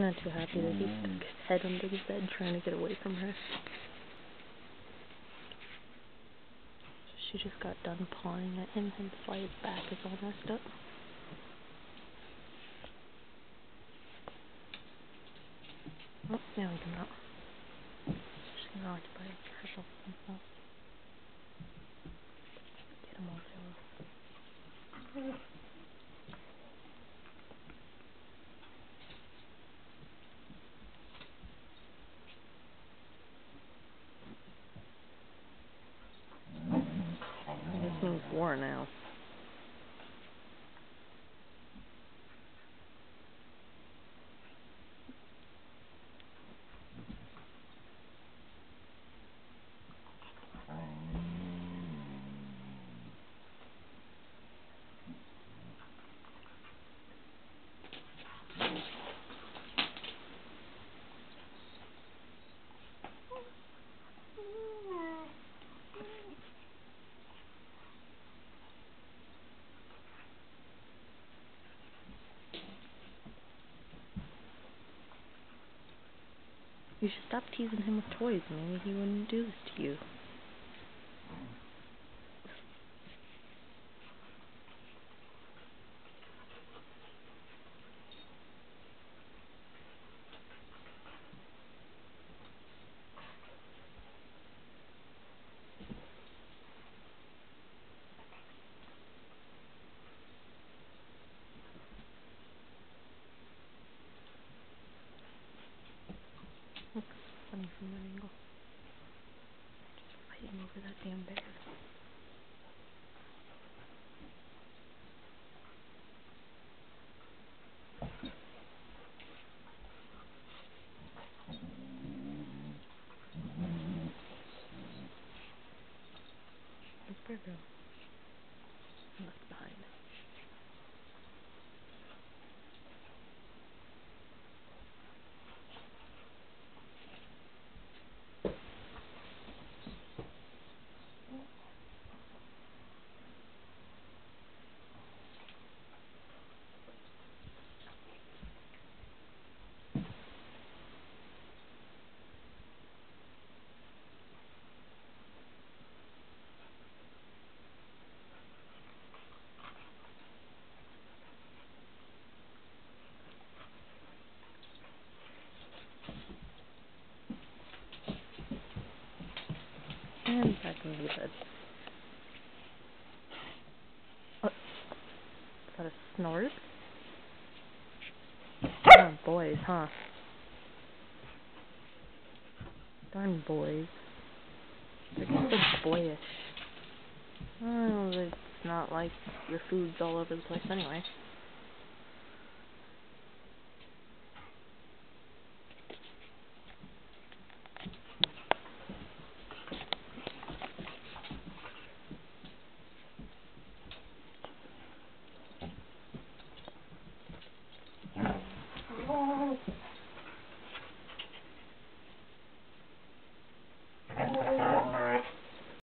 not too happy that he mm. stuck his head under the bed trying to get away from her. She just got done pawing at him, hence why his back is all messed up. Oh, now he come out. She's gonna occupy herself with himself. Get him all jealous. This thing's war now. You should stop teasing him with toys. Maybe he wouldn't do this to you. From that angle. Just that damn go? Into the bed. Oh, is that a snort? Darn boys, huh? Darn boys. They're so boyish. Well, it's not like your food's all over the place anyway.